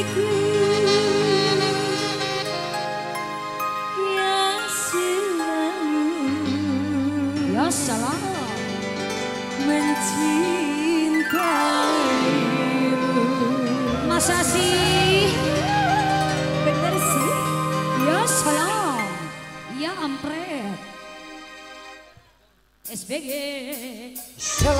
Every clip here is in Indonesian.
Ya mencintaimu. Masa? Ya salam Ya ampret. SBG Salam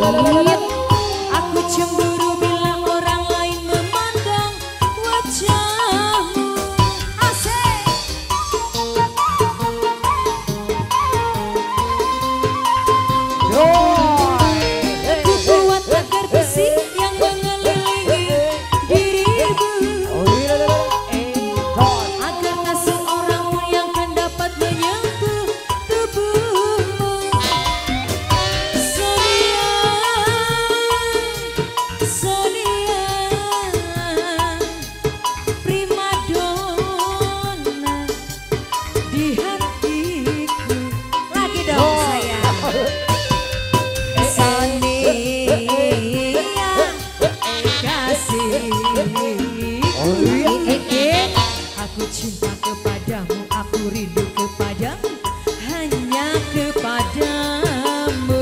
Yang. Aku cinta kepadamu, aku rindu kepadamu Hanya kepadamu.